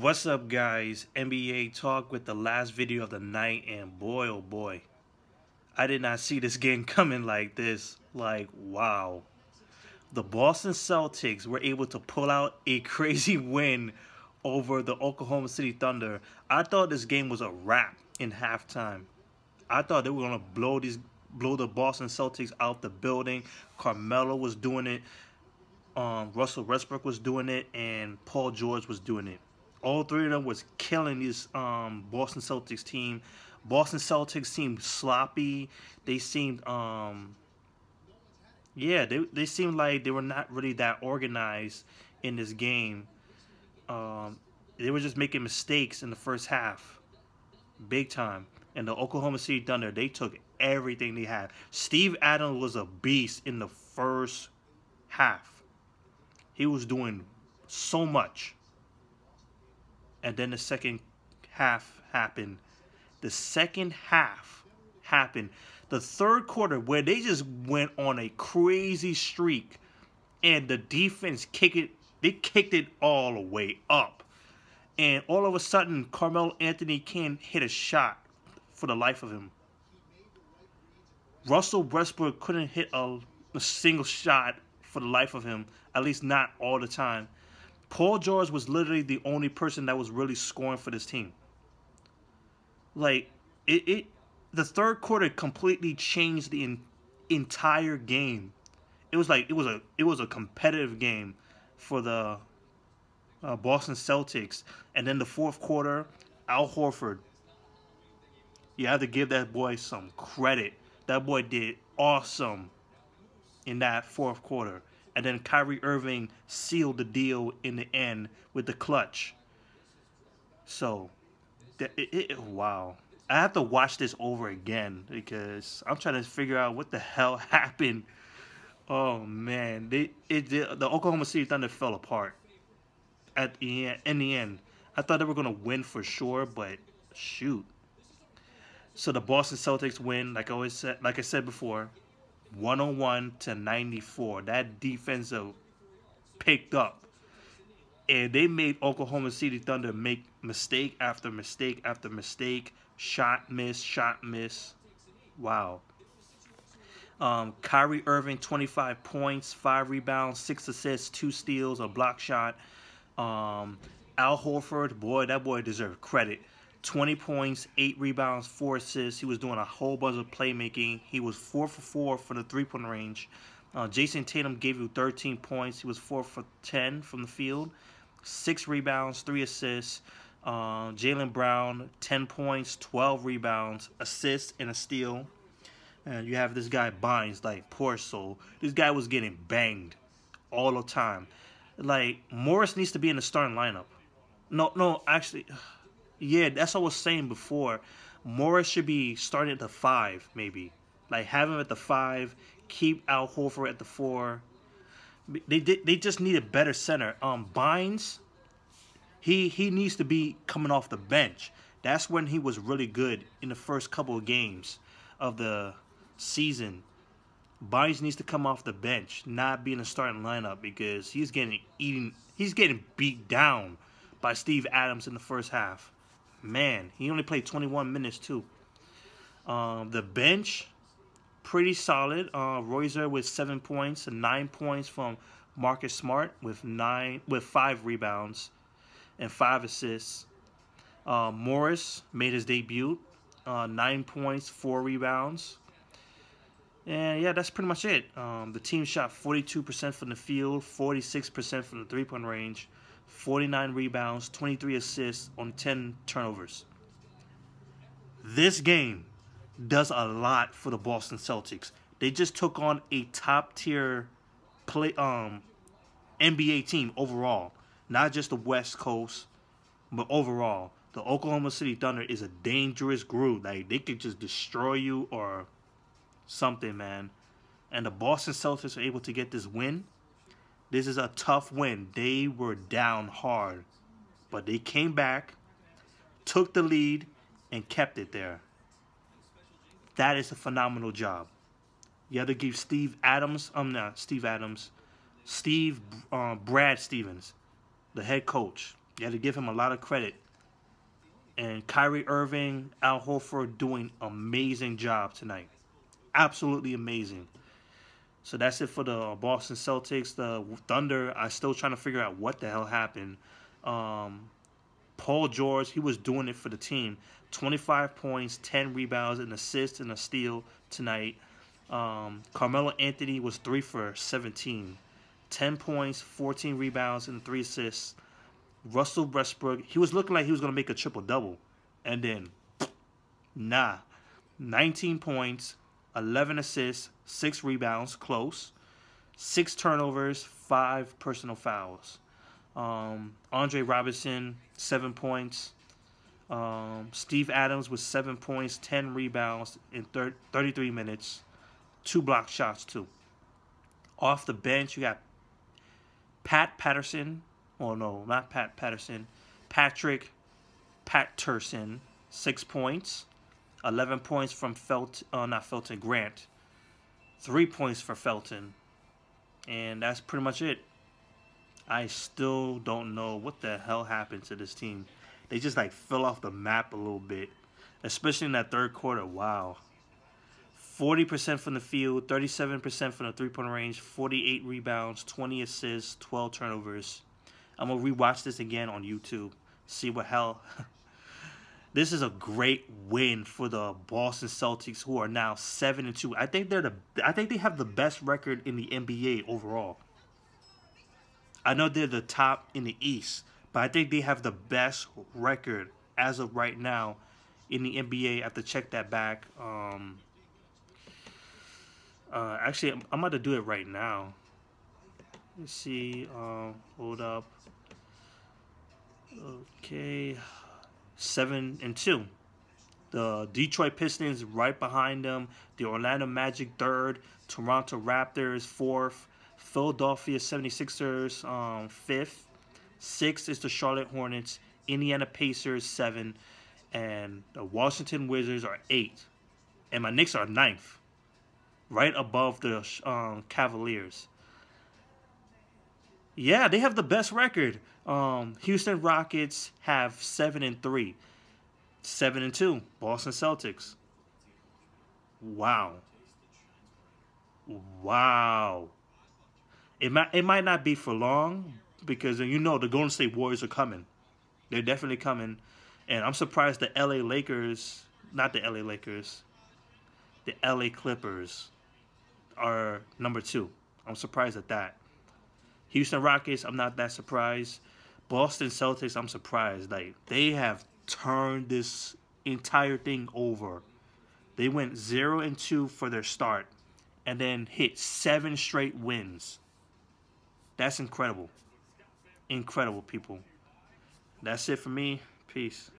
What's up guys, NBA Talk with the last video of the night and boy oh boy, I did not see this game coming like this, like wow. The Boston Celtics were able to pull out a crazy win over the Oklahoma City Thunder. I thought this game was a wrap in halftime. I thought they were going to blow these blow the Boston Celtics out the building. Carmelo was doing it. Um, Russell Westbrook was doing it and Paul George was doing it all three of them was killing this um, Boston Celtics team. Boston Celtics seemed sloppy. They seemed, um, yeah, they they seemed like they were not really that organized in this game. Um, they were just making mistakes in the first half, big time. And the Oklahoma City Thunder, they took everything they had. Steve Adams was a beast in the first half. He was doing so much and then the second half happened. The second half happened. The third quarter, where they just went on a crazy streak, and the defense kicked it. They kicked it all the way up, and all of a sudden, Carmelo Anthony can't hit a shot for the life of him. Russell Westbrook couldn't hit a, a single shot for the life of him, at least not all the time. Paul George was literally the only person that was really scoring for this team. Like it, it the third quarter completely changed the in, entire game. It was like it was a it was a competitive game for the uh, Boston Celtics, and then the fourth quarter, Al Horford. You have to give that boy some credit. That boy did awesome in that fourth quarter and then Kyrie Irving sealed the deal in the end with the clutch. So, it, it, wow. I have to watch this over again because I'm trying to figure out what the hell happened. Oh man, they it the, the Oklahoma City Thunder fell apart at the end, in the end. I thought they were gonna win for sure, but shoot. So the Boston Celtics win, like I always said, like I said before, 101 to 94. That defensive picked up. And they made Oklahoma City Thunder make mistake after mistake after mistake. Shot miss, shot miss. Wow. Um, Kyrie Irving, 25 points, 5 rebounds, 6 assists, 2 steals, a block shot. Um, Al Horford, boy, that boy deserves credit. 20 points, 8 rebounds, 4 assists. He was doing a whole bunch of playmaking. He was 4 for 4 from the three-point range. Uh, Jayson Tatum gave you 13 points. He was 4 for 10 from the field. 6 rebounds, 3 assists. Uh, Jaylen Brown, 10 points, 12 rebounds, assists, and a steal. And you have this guy Baynes, like, poor soul. This guy was getting banged all the time. Like, Morris needs to be in the starting lineup. No, no, actually... Yeah, that's what I was saying before. Morris should be starting at the five, maybe. Like have him at the five, keep Al Horford at the four. They they just need a better center. Um, Baynes, he he needs to be coming off the bench. That's when he was really good in the first couple of games of the season. Baynes needs to come off the bench, not be in the starting lineup because he's getting eating he's getting beat down by Steve Adams in the first half man, he only played 21 minutes too. Um, the bench, pretty solid. Uh, with seven points and nine points from Marcus Smart with nine with five rebounds and five assists. Uh, Morris made his debut, uh, nine points, four rebounds. And yeah, that's pretty much it. Um, the team shot 42% from the field, 46% from the three-point range. 49 rebounds, 23 assists on 10 turnovers. This game does a lot for the Boston Celtics. They just took on a top tier play um NBA team overall, not just the West Coast, but overall. The Oklahoma City Thunder is a dangerous group. Like they could just destroy you or something, man. And the Boston Celtics are able to get this win this is a tough win. They were down hard, but they came back, took the lead, and kept it there. That is a phenomenal job. You have to give Steve Adams, um, not Steve Adams, Steve uh, Brad Stevens, the head coach. You had to give him a lot of credit. And Kyrie Irving, Al Horford doing amazing job tonight. Absolutely amazing. So that's it for the Boston Celtics. The Thunder, I still trying to figure out what the hell happened. Um, Paul George, he was doing it for the team. 25 points, 10 rebounds, an assist, and a steal tonight. Um, Carmelo Anthony was 3 for 17. 10 points, 14 rebounds, and 3 assists. Russell Westbrook, he was looking like he was going to make a triple-double. And then, nah. 19 points, 11 assists, 6 rebounds, close. 6 turnovers, 5 personal fouls. Um, Andre Roberson, 7 points. Um, Steve Adams with 7 points, 10 rebounds in 33 minutes. 2 block shots, too. Off the bench, you got Pat Patterson, Oh no, not Pat Patterson. Patrick Patterson, six points. 11 points from Felt, uh, not Felton, Grant. Three points for Felton. And that's pretty much it. I still don't know what the hell happened to this team. They just like fell off the map a little bit. Especially in that third quarter. Wow. 40% from the field, 37% from the three-point range, 48 rebounds, 20 assists, 12 turnovers. I'm gonna rewatch this again on YouTube. See what hell. this is a great win for the Boston Celtics, who are now seven and two. I think they're the. I think they have the best record in the NBA overall. I know they're the top in the East, but I think they have the best record as of right now in the NBA. I have to check that back. Um, uh, actually, I'm, I'm about to do it right now. Let's see. Um, hold up. Okay, seven and two. The Detroit Pistons right behind them. The Orlando Magic third. Toronto Raptors fourth. Philadelphia 76ers um, fifth. Sixth is the Charlotte Hornets. Indiana Pacers seven. And the Washington Wizards are eight. And my Knicks are ninth. Right above the um, Cavaliers. Yeah, they have the best record. Um, Houston Rockets have seven and three, seven and two. Boston Celtics. Wow. Wow. It might it might not be for long because you know the Golden State Warriors are coming. They're definitely coming, and I'm surprised the L.A. Lakers, not the L.A. Lakers, the L.A. Clippers, are number two. I'm surprised at that. Houston Rockets, I'm not that surprised. Boston Celtics, I'm surprised. Like they have turned this entire thing over. They went 0 and 2 for their start and then hit 7 straight wins. That's incredible. Incredible, people. That's it for me. Peace.